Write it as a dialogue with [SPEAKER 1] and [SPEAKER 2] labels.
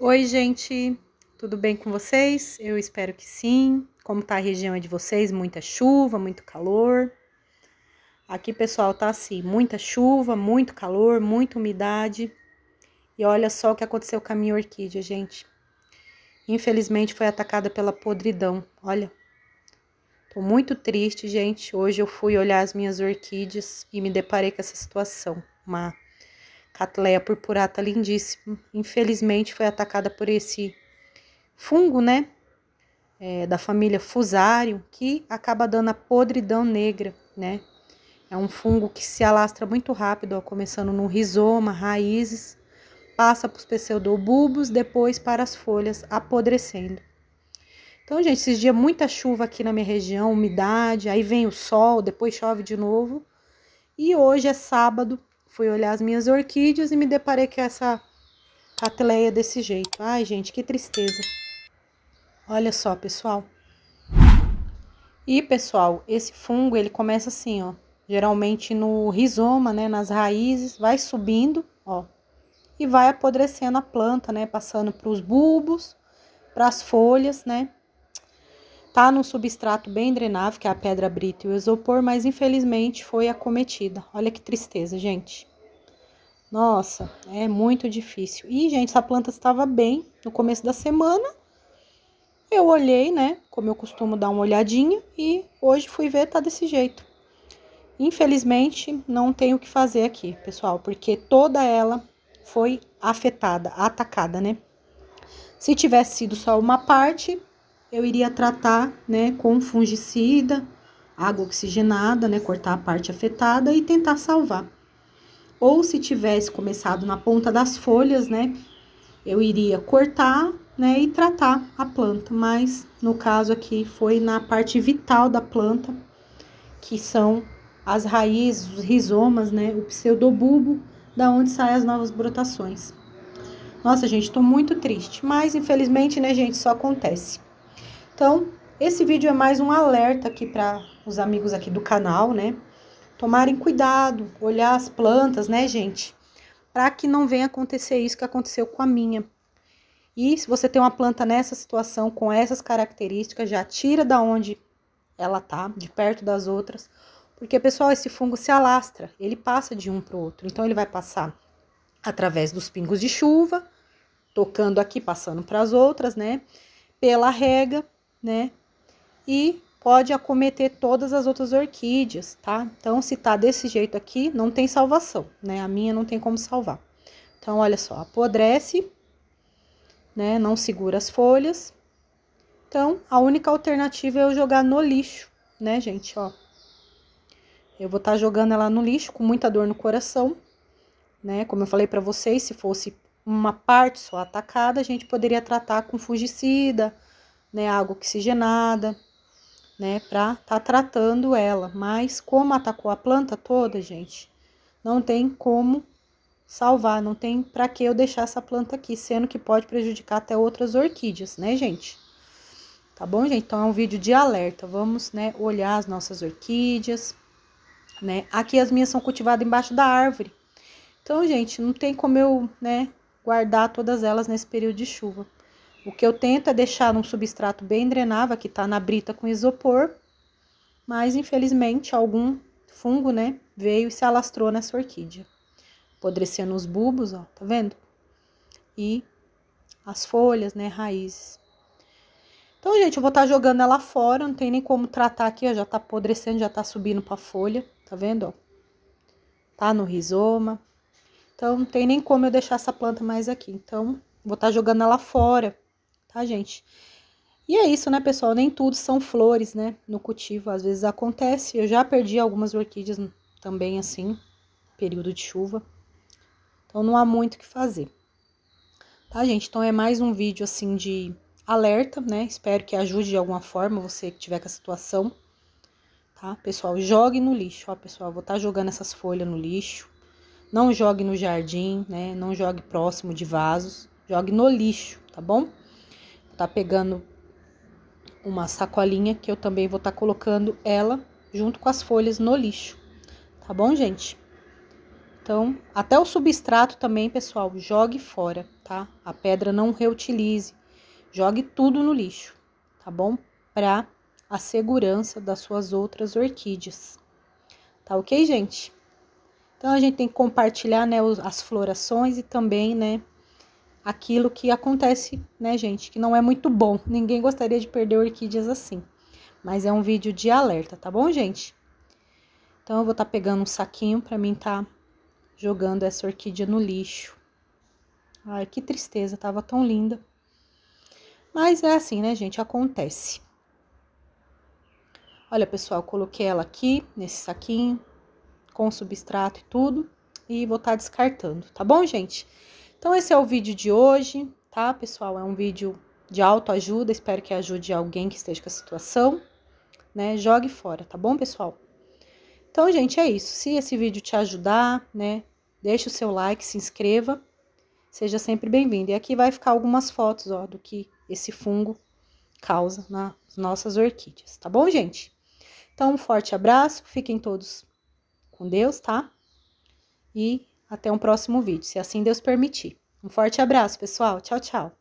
[SPEAKER 1] Oi, gente, tudo bem com vocês? Eu espero que sim. Como tá a região de vocês? Muita chuva, muito calor. Aqui, pessoal, tá assim, muita chuva, muito calor, muita umidade. E olha só o que aconteceu com a minha orquídea, gente. Infelizmente foi atacada pela podridão. Olha. Tô muito triste, gente. Hoje eu fui olhar as minhas orquídeas e me deparei com essa situação. Uma Catleia purpurata lindíssima. Infelizmente foi atacada por esse fungo, né? É, da família Fusário, que acaba dando a podridão negra, né? É um fungo que se alastra muito rápido, ó, começando no rizoma, raízes, passa para os pseudobulbos, depois para as folhas, apodrecendo. Então, gente, esses dias muita chuva aqui na minha região, umidade, aí vem o sol, depois chove de novo. E hoje é sábado, fui olhar as minhas orquídeas e me deparei com essa catleia desse jeito. Ai, gente, que tristeza. Olha só, pessoal. E, pessoal, esse fungo, ele começa assim, ó. Geralmente no rizoma, né, nas raízes, vai subindo, ó. E vai apodrecendo a planta, né, passando para os bulbos, para as folhas, né. Tá num substrato bem drenável, que é a pedra brita e o isopor, mas infelizmente foi acometida. Olha que tristeza, gente. Nossa, é muito difícil. E, gente, essa planta estava bem no começo da semana. Eu olhei, né, como eu costumo dar uma olhadinha, e hoje fui ver, tá desse jeito. Infelizmente, não tenho o que fazer aqui, pessoal, porque toda ela foi afetada, atacada, né? Se tivesse sido só uma parte, eu iria tratar, né, com fungicida, água oxigenada, né, cortar a parte afetada e tentar salvar. Ou se tivesse começado na ponta das folhas, né, eu iria cortar, né, e tratar a planta, mas no caso aqui foi na parte vital da planta, que são as raízes, os rizomas, né, o pseudobulbo, da onde saem as novas brotações. Nossa, gente, tô muito triste, mas infelizmente, né, gente, só acontece. Então, esse vídeo é mais um alerta aqui para os amigos aqui do canal, né? Tomarem cuidado, olhar as plantas, né, gente? Para que não venha acontecer isso que aconteceu com a minha. E se você tem uma planta nessa situação, com essas características, já tira da onde ela tá, de perto das outras. Porque, pessoal, esse fungo se alastra, ele passa de um para o outro. Então, ele vai passar através dos pingos de chuva, tocando aqui, passando para as outras, né? Pela rega, né? E pode acometer todas as outras orquídeas, tá? Então, se tá desse jeito aqui, não tem salvação, né? A minha não tem como salvar. Então, olha só, apodrece, né? Não segura as folhas. Então, a única alternativa é eu jogar no lixo, né, gente, ó. Eu vou estar tá jogando ela no lixo com muita dor no coração, né? Como eu falei para vocês, se fosse uma parte só atacada, a gente poderia tratar com fungicida, né, água oxigenada, né, para tá tratando ela. Mas como atacou a planta toda, gente, não tem como salvar, não tem para que eu deixar essa planta aqui, sendo que pode prejudicar até outras orquídeas, né, gente? Tá bom, gente? Então é um vídeo de alerta. Vamos, né, olhar as nossas orquídeas, né? Aqui as minhas são cultivadas embaixo da árvore. Então, gente, não tem como eu, né, guardar todas elas nesse período de chuva. O que eu tento é deixar num substrato bem drenável, que tá na brita com isopor, mas infelizmente algum fungo, né, veio e se alastrou nessa orquídea. Apodrecendo os bulbos, ó, tá vendo? E as folhas, né, raízes. Então, gente, eu vou estar tá jogando ela fora, não tem nem como tratar aqui, ó, já tá apodrecendo, já tá subindo pra folha, tá vendo, ó? Tá no rizoma. Então, não tem nem como eu deixar essa planta mais aqui. Então, vou estar tá jogando ela fora tá, gente? E é isso, né, pessoal? Nem tudo são flores, né, no cultivo. Às vezes acontece. Eu já perdi algumas orquídeas também, assim, período de chuva. Então, não há muito o que fazer. Tá, gente? Então, é mais um vídeo, assim, de alerta, né? Espero que ajude de alguma forma você que tiver com a situação. Tá, pessoal? Jogue no lixo, ó, pessoal. Vou estar tá jogando essas folhas no lixo. Não jogue no jardim, né? Não jogue próximo de vasos. Jogue no lixo, tá bom? Tá pegando uma sacolinha que eu também vou estar tá colocando ela junto com as folhas no lixo, tá bom, gente? Então, até o substrato também, pessoal, jogue fora, tá? A pedra não reutilize. Jogue tudo no lixo, tá bom? Para a segurança das suas outras orquídeas. Tá ok, gente? Então, a gente tem que compartilhar, né, as florações e também, né, aquilo que acontece, né, gente, que não é muito bom. Ninguém gostaria de perder orquídeas assim. Mas é um vídeo de alerta, tá bom, gente? Então, eu vou estar tá pegando um saquinho para mim tá jogando essa orquídea no lixo. Ai, que tristeza, tava tão linda. Mas é assim, né, gente? Acontece. Olha, pessoal, coloquei ela aqui nesse saquinho, com substrato e tudo, e vou estar tá descartando, tá bom, gente? Então, esse é o vídeo de hoje, tá, pessoal? É um vídeo de autoajuda, espero que ajude alguém que esteja com a situação, né? Jogue fora, tá bom, pessoal? Então, gente, é isso. Se esse vídeo te ajudar, né, deixe o seu like, se inscreva, seja sempre bem-vindo. E aqui vai ficar algumas fotos, ó, do que esse fungo causa nas nossas orquídeas, tá bom, gente? Então, um forte abraço, fiquem todos com Deus, tá? E até um próximo vídeo, se assim Deus permitir. Um forte abraço, pessoal. Tchau, tchau.